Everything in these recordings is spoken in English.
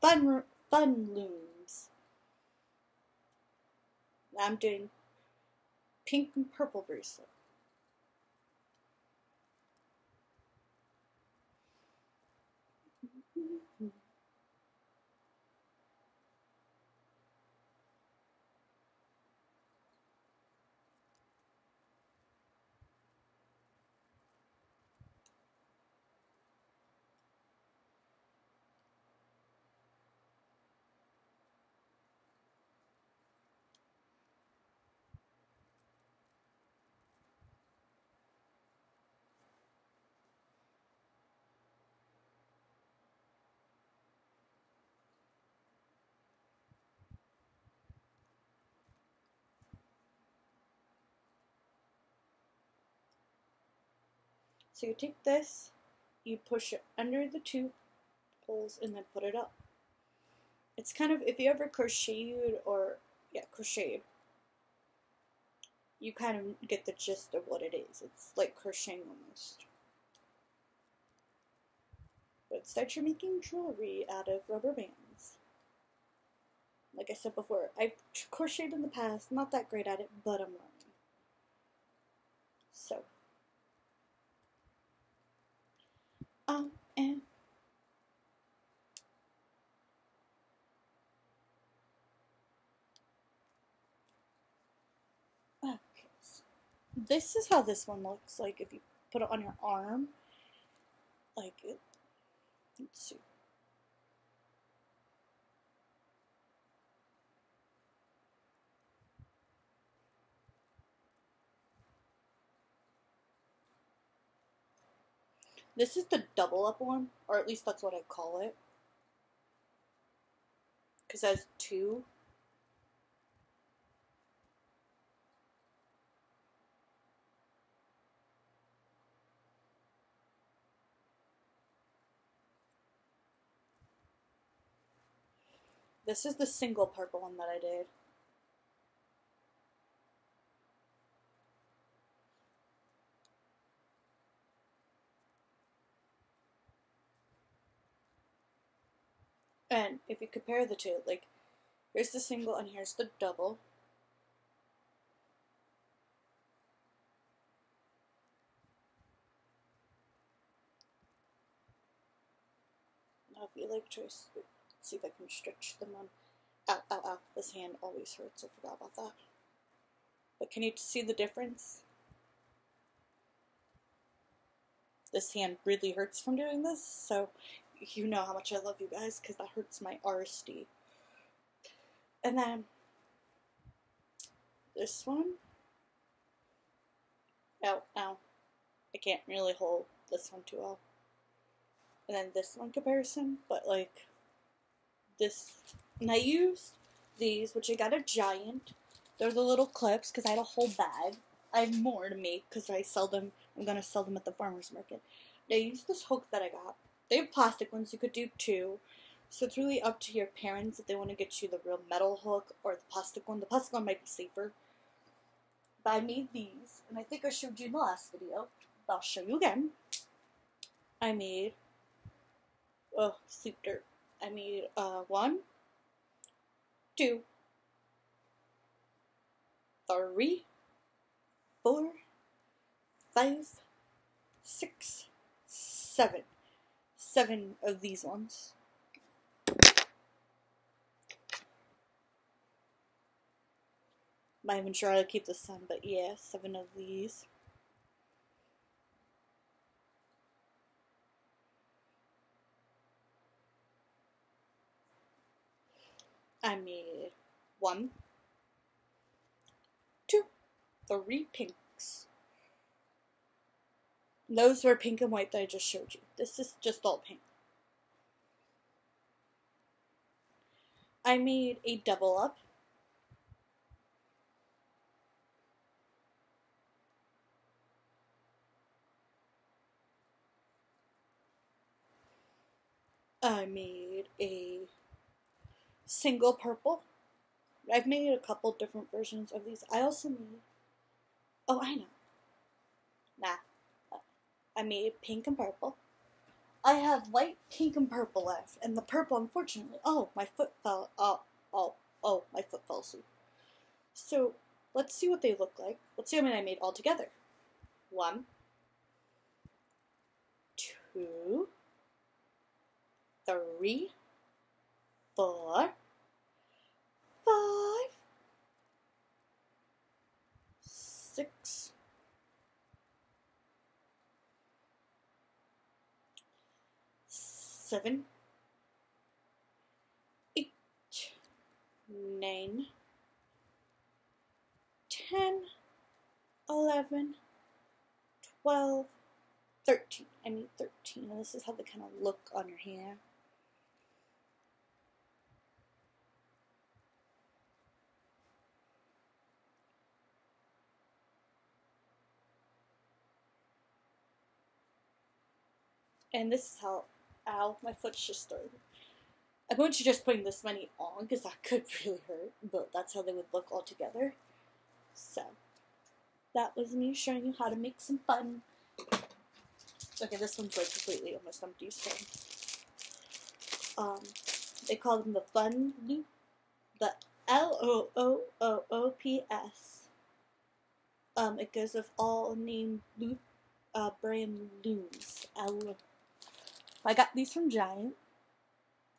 fun fun looms. I'm doing pink and purple bracelet. So you take this, you push it under the two holes and then put it up. It's kind of, if you ever crocheted or, yeah, crocheted, you kind of get the gist of what it is. It's like crocheting almost. But instead you're making jewelry out of rubber bands. Like I said before, I've crocheted in the past, not that great at it, but I'm learning. So, And okay, so this is how this one looks like if you put it on your arm. Like it. Let's see. This is the double up one, or at least that's what I call it. Because it has two. This is the single purple one that I did. And if you compare the two, like, here's the single and here's the double. Now if you like, try see if I can stretch them on. Ow, ow, ow. This hand always hurts. I forgot about that. But can you see the difference? This hand really hurts from doing this, so you know how much I love you guys because that hurts my RSD. And then this one. Ow, ow. I can't really hold this one too well. And then this one comparison, but like this. And I used these, which I got a giant. They're the little clips because I had a whole bag. I have more to make because I sell them. I'm gonna sell them at the farmers market. And I used this hook that I got they have plastic ones, you could do two. So it's really up to your parents if they want to get you the real metal hook or the plastic one. The plastic one might be safer. But I made these, and I think I showed you in the last video. But I'll show you again. I made, oh, sleep dirt. I made uh, one, two, three, four, five, six, seven seven of these ones. Not even sure to keep the sun, but yeah, seven of these. I made one, two, three pinks. Those were pink and white that I just showed you. This is just all pink. I made a double up. I made a single purple. I've made a couple different versions of these. I also made, oh, I know. I made pink and purple. I have white, pink, and purple left, and the purple, unfortunately, oh, my foot fell, oh, oh, oh, my foot fell asleep. So, let's see what they look like. Let's see how many I made all together. One, two, three, four, five, six, seven, eight, nine, ten, eleven, twelve, thirteen. I need thirteen, and this is how they kind of look on your hair. And this is how, ow, my foot's just started. I'm going to just putting this many on because that could really hurt, but that's how they would look all together. So, that was me showing you how to make some fun. Okay, this one's like completely almost empty, so. Um, they call them the Fun Loop, the L O O O O P S. Um, it goes with all named loop, uh, brand looms. L I got these from Giant.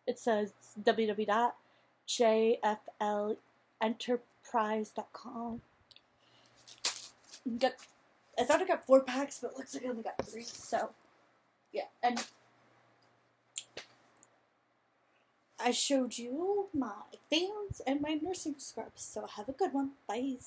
It says www.jflenterprise.com. Got, I thought I got four packs, but looks like I only got three. So, yeah. And I showed you my fans and my nursing scrubs. So have a good one. Bye.